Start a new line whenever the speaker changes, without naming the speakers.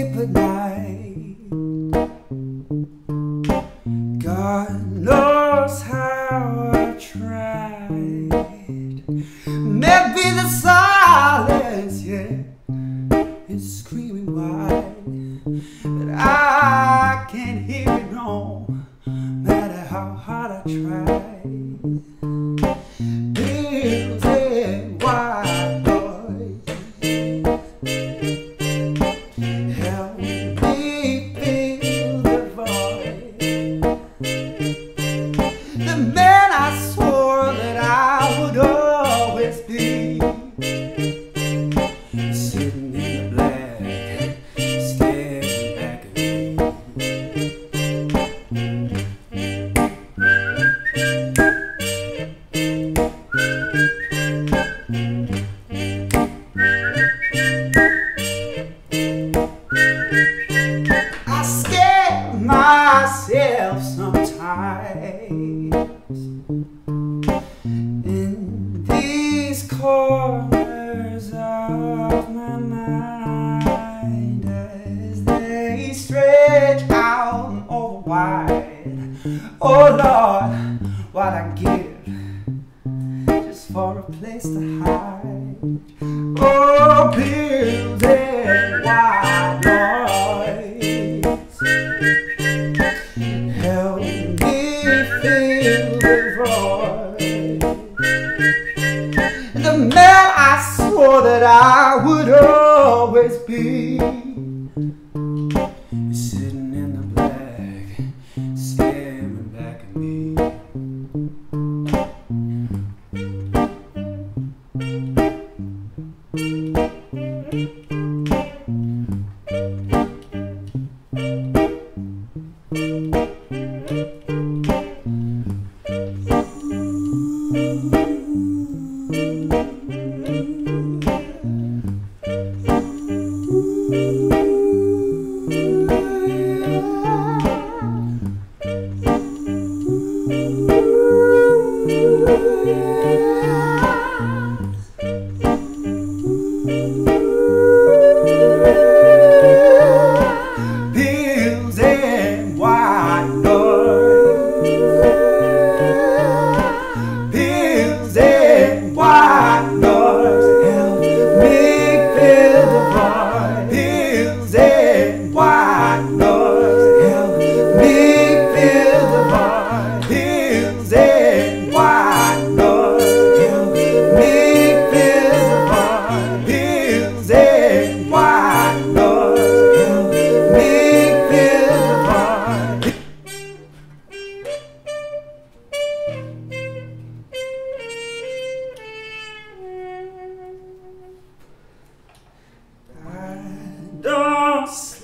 sleep at night. God knows how I tried. Maybe the sun. in these corners of my mind as they stretch out and over wide. Oh Lord, what I give just for a place to hide. Oh, building. always be sitting in the black, staring back at me. Ooh. cross.